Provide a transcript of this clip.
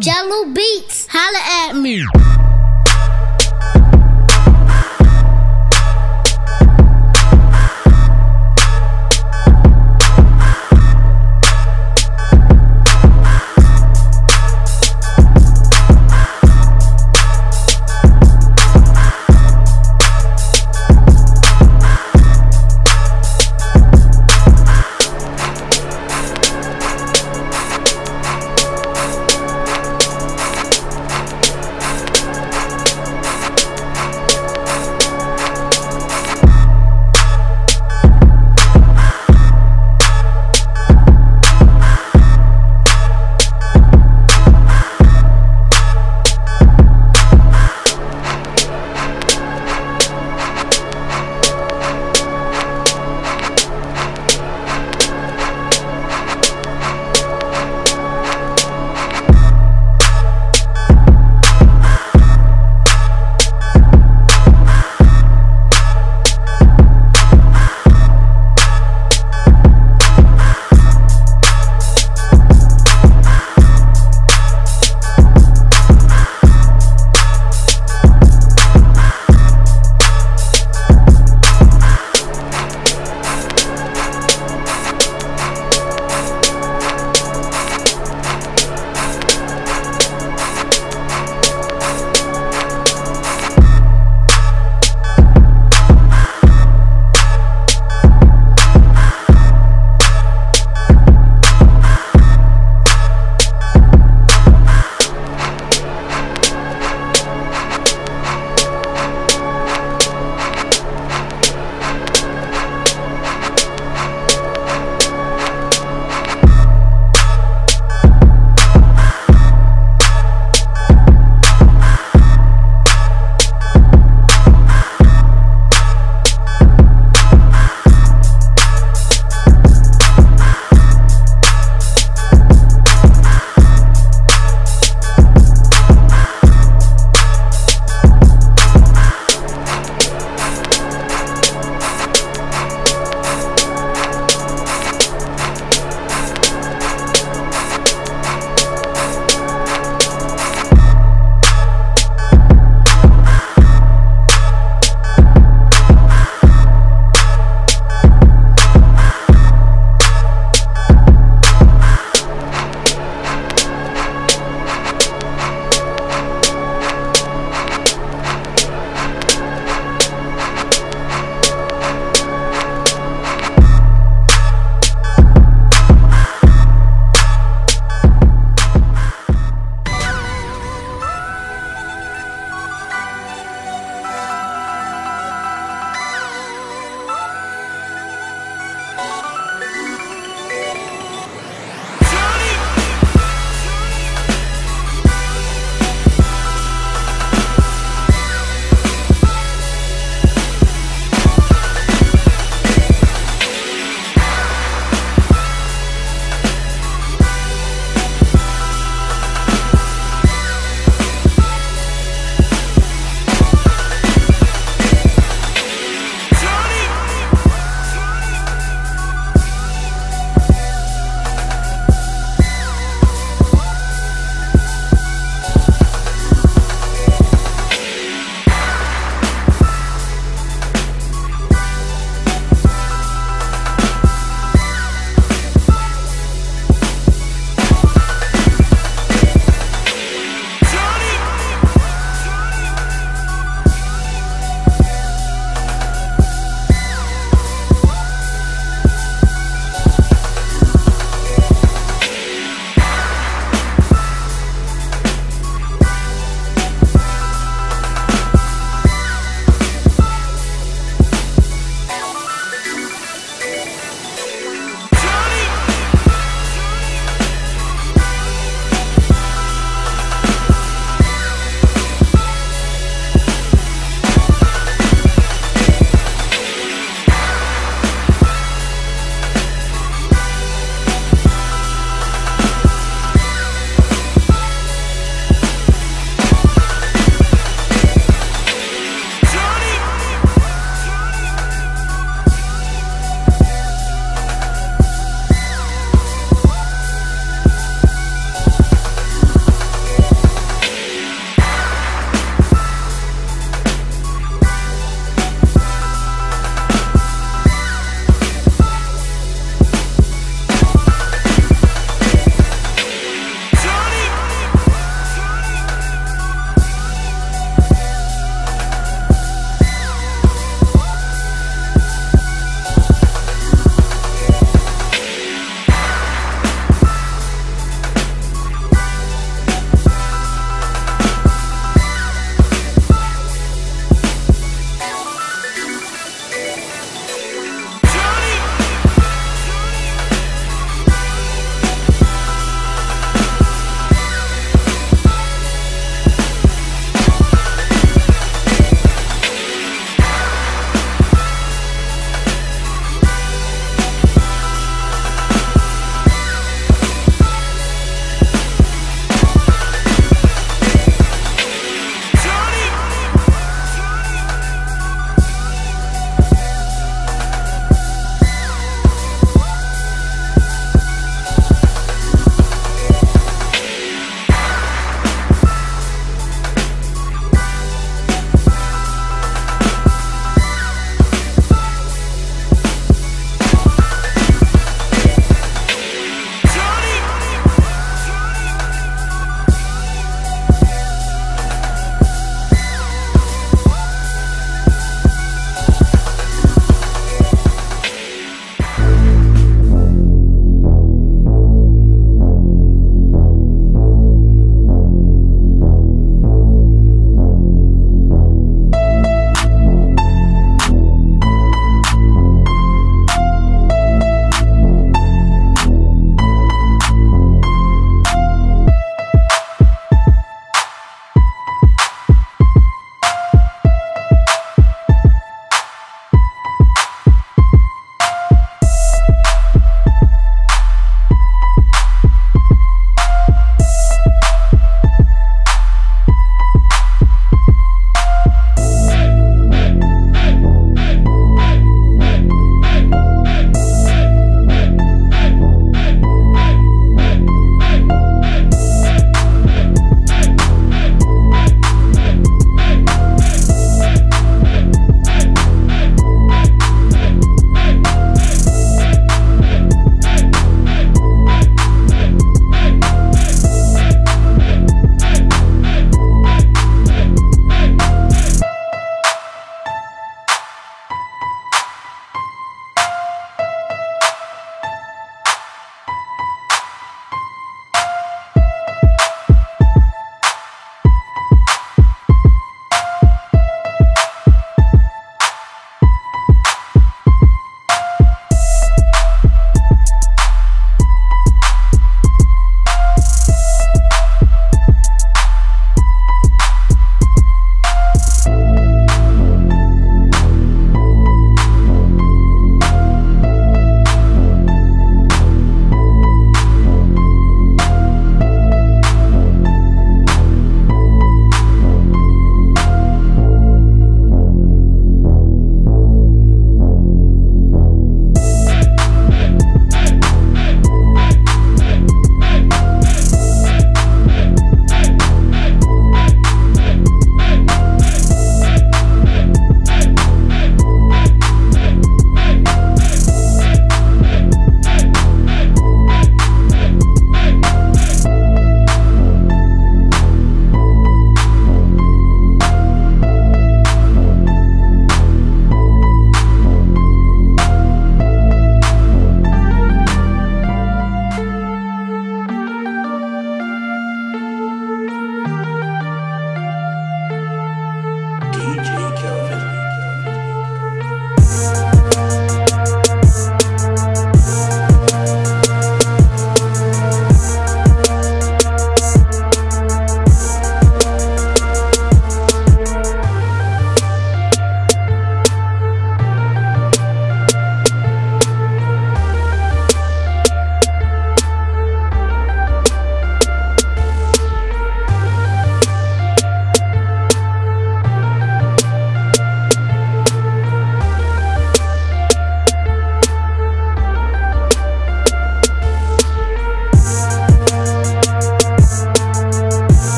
Jello Beats, holla at me.